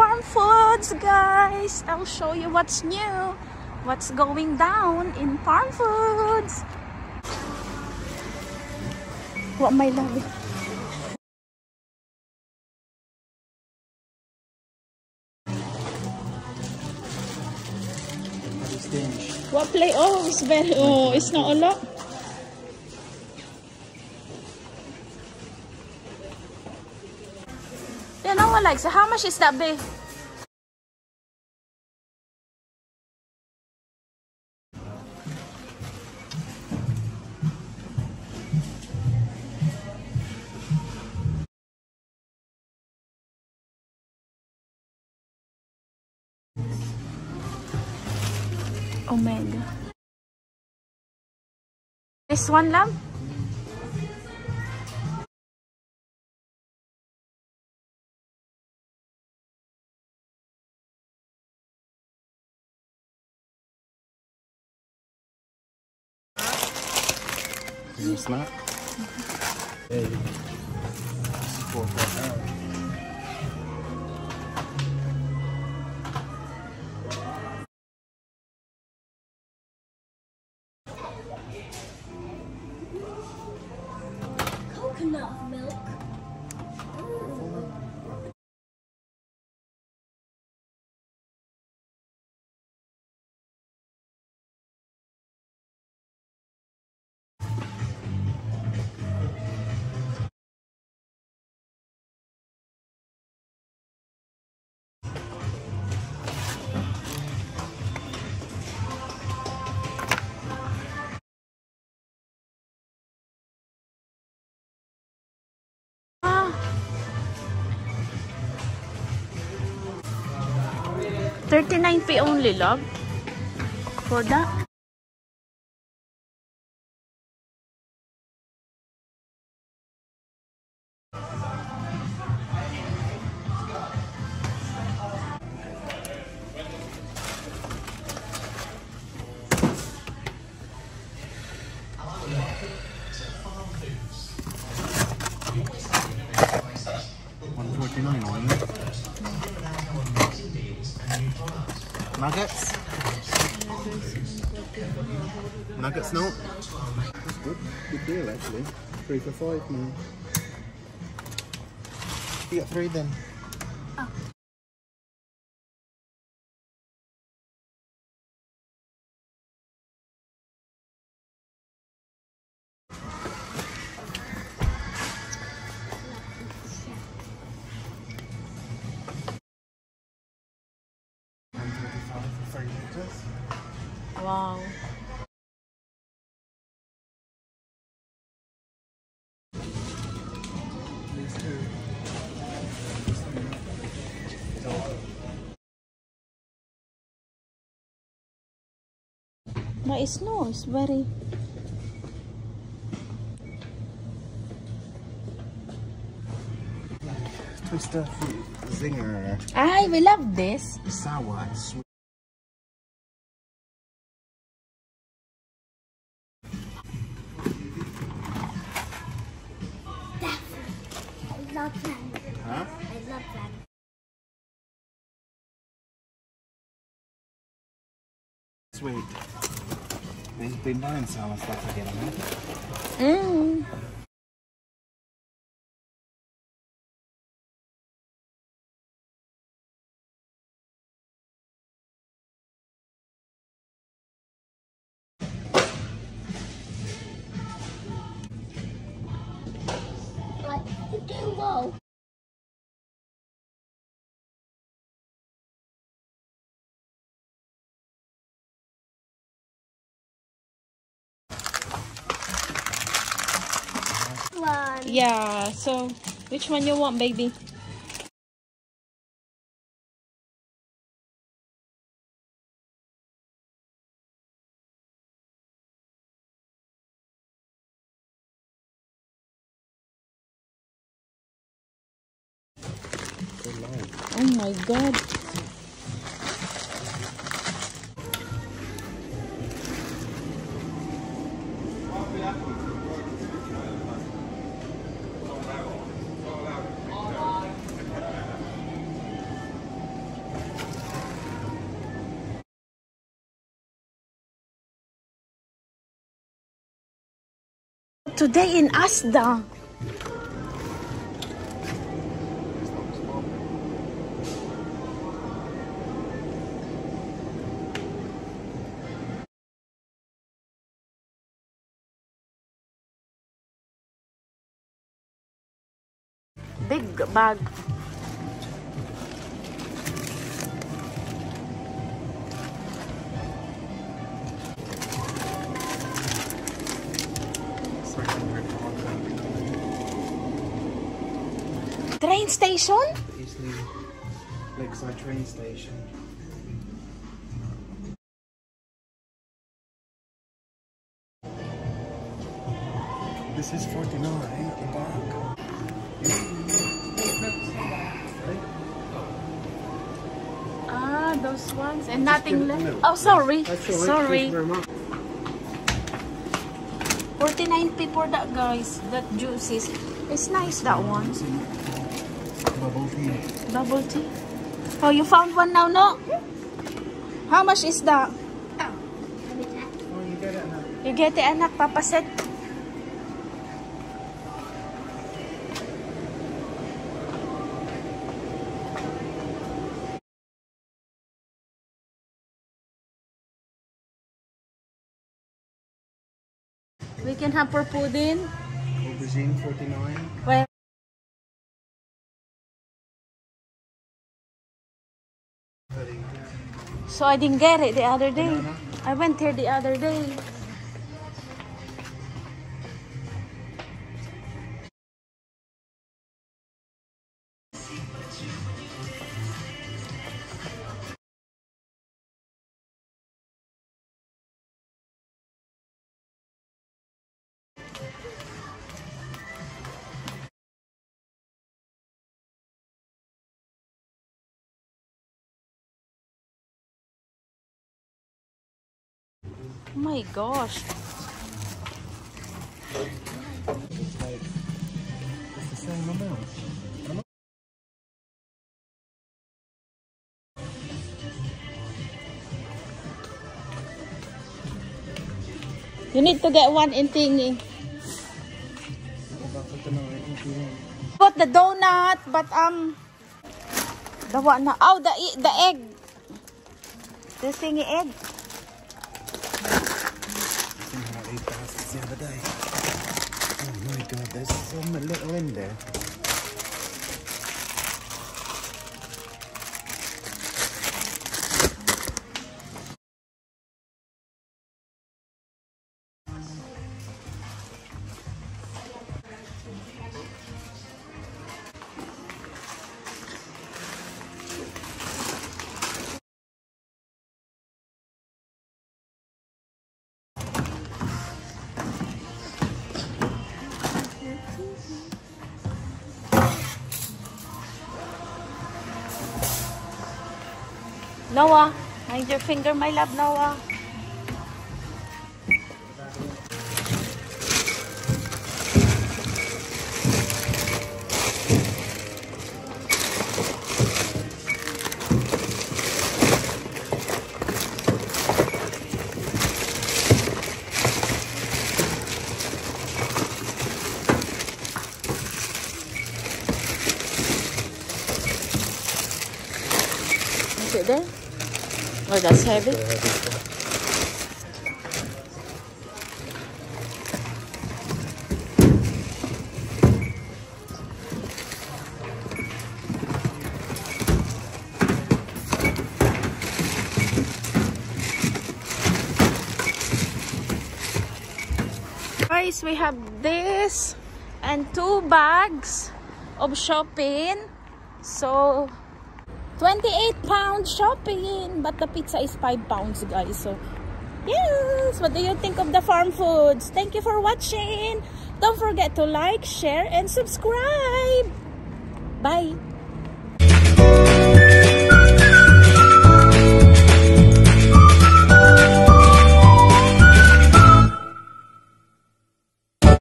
Farmfoods, guys. I'll show you what's new. What's going down in Farmfoods. What my love? What play? Oh, it's very. Oh, it's not a lot. It. How much is that big? Omega. This one lang? You snack? Hey. Four, four, 39p only, love. For that. One forty nine? Nuggets. Nuggets, no. That's good. Good deal, actually. Three for five now. You got three then. For. Wow. But it's no, it's very. Twister zinger. Ay, we love this. Sour and sweet. Huh? I love that. Sweet. There's been down sour stuff again, huh? Mm. Like, One. Yeah, so which one you want, baby? Oh my god. Today in Asda. Big bag. Train station? Eastleigh Lakeside train station. This is 49 back. Ah, those ones. And nothing left. a Oh, sorry. That's. Sorry. Thank you very much. 49p that, guys. That juices. It's nice, that one. Bubble tea. Bubble tea. Oh, you found one now, no? How much is that? Oh, you get it now. You get it, anak. Papaset. We can have for pudding. Aubergine 49. Well, so I didn't get it the other day. I went here the other day. Oh my gosh. You need to get one in thingy. About 49 if you want. Got the donut, but um, the one oh the the egg, the thingy egg. Seen how I ate bastards the other day. Oh my god, there's so much little in there. Noah, mind your finger, my love, Noah. Is it there? Oh, that's heavy. Guys, we have this and two bags of shopping. So, 28 pounds shopping, but the pizza is 5 pounds, guys. So, yes, what do you think of the Farmfoods? Thank you for watching. Don't forget to like, share, and subscribe. Bye.